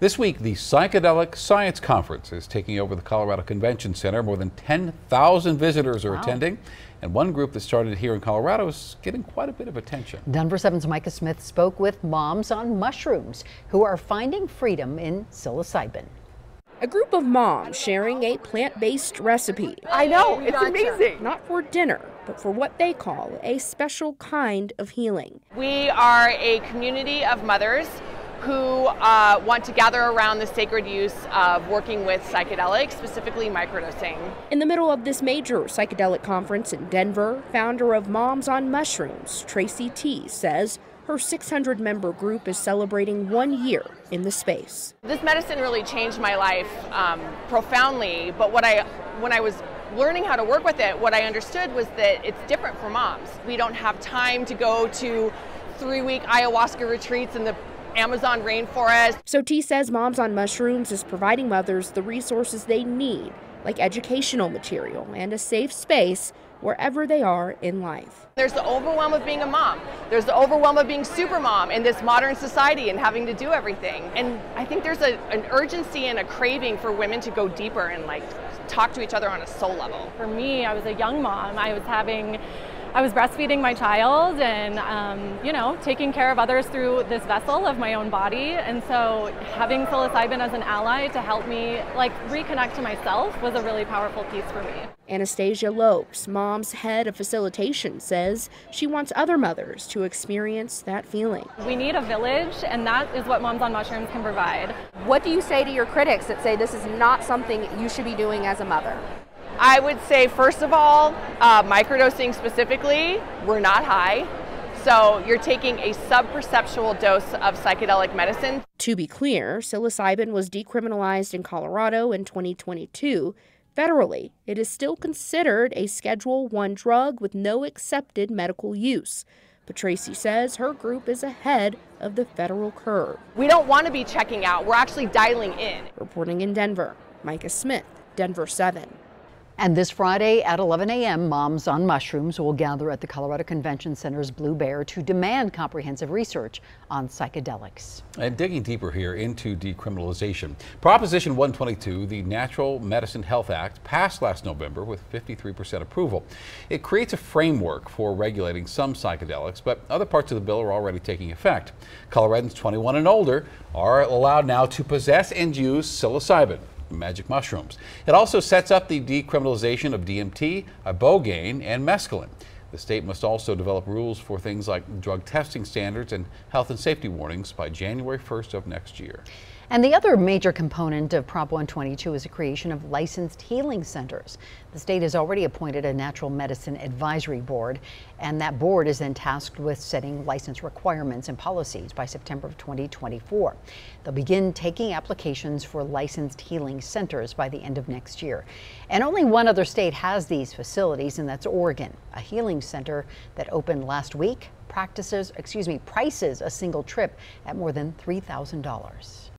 This week, the Psychedelic Science Conference is taking over the Colorado Convention Center. More than 10,000 visitors are wow. attending, and one group that started here in Colorado is getting quite a bit of attention. Denver 7's Micah Smith spoke with moms on mushrooms who are finding freedom in psilocybin. A group of moms sharing a plant based recipe. I know, it's amazing. Not for dinner, but for what they call a special kind of healing. We are a community of mothers who uh, want to gather around the sacred use of working with psychedelics, specifically microdosing. In the middle of this major psychedelic conference in Denver, founder of Moms on Mushrooms, Tracy Tee, says her 600 member group is celebrating one year in the space. This medicine really changed my life um, profoundly, but what I, when I was learning how to work with it, what I understood was that it's different for moms. We don't have time to go to three week ayahuasca retreats in the Amazon rainforest. So Tee says Moms on Mushrooms is providing mothers the resources they need, like educational material and a safe space wherever they are in life. There's the overwhelm of being a mom. There's the overwhelm of being super mom in this modern society and having to do everything. And I think there's a, an urgency and a craving for women to go deeper and like talk to each other on a soul level. For me, I was a young mom. I was having I was breastfeeding my child and, um, you know, taking care of others through this vessel of my own body. And so having psilocybin as an ally to help me like reconnect to myself was a really powerful piece for me. Anastasia Lopes, mom's head of facilitation, says she wants other mothers to experience that feeling. We need a village, and that is what Moms on Mushrooms can provide. What do you say to your critics that say this is not something you should be doing as a mother? I would say, first of all, uh, microdosing specifically, we're not high. So you're taking a subperceptual dose of psychedelic medicine. To be clear, psilocybin was decriminalized in Colorado in 2022. Federally, it is still considered a Schedule 1 drug with no accepted medical use. But Tracy says her group is ahead of the federal curve. We don't want to be checking out, we're actually dialing in. Reporting in Denver, Micah Smith, Denver 7. And this Friday at 11 a.m., Moms on Mushrooms will gather at the Colorado Convention Center's Blue Bear to demand comprehensive research on psychedelics. And digging deeper here into decriminalization. Proposition 122, the Natural Medicine Health Act, passed last November with 53% approval. It creates a framework for regulating some psychedelics, but other parts of the bill are already taking effect. Coloradans 21 and older are allowed now to possess and use psilocybin magic mushrooms. It also sets up the decriminalization of DMT, ibogaine, and mescaline. The state must also develop rules for things like drug testing standards and health and safety warnings by January 1st of next year. And the other major component of Prop 122 is the creation of licensed healing centers. The state has already appointed a natural medicine advisory board, and that board is then tasked with setting license requirements and policies by September of 2024. They'll begin taking applications for licensed healing centers by the end of next year. And only one other state has these facilities, and that's Oregon, a healing center that opened last week practices, excuse me, prices a single trip at more than $3,000.